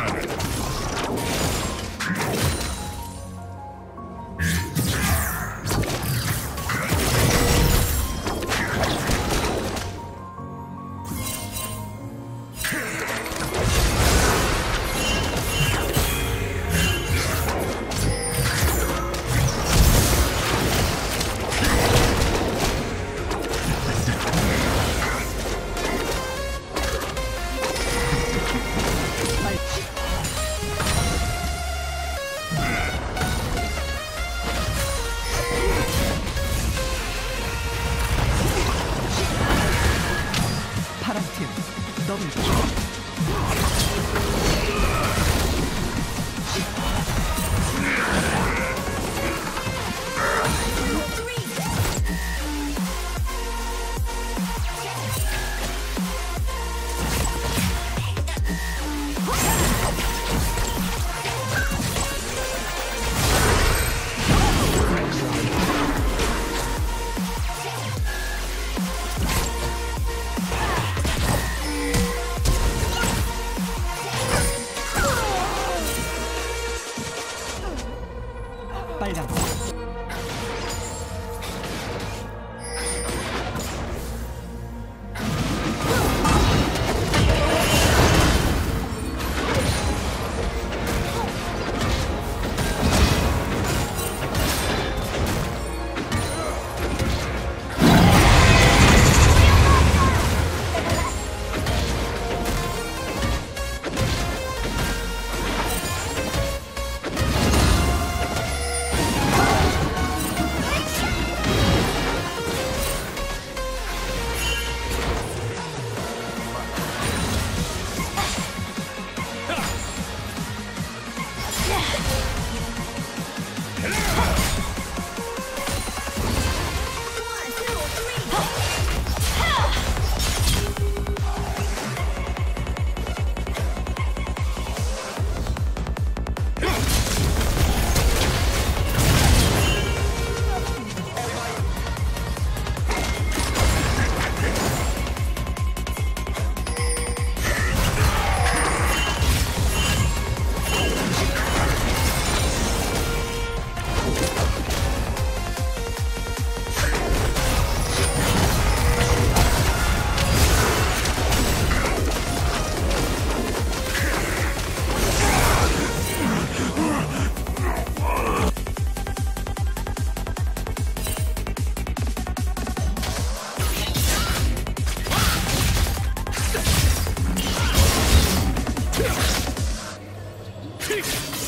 파 더 블 Peace!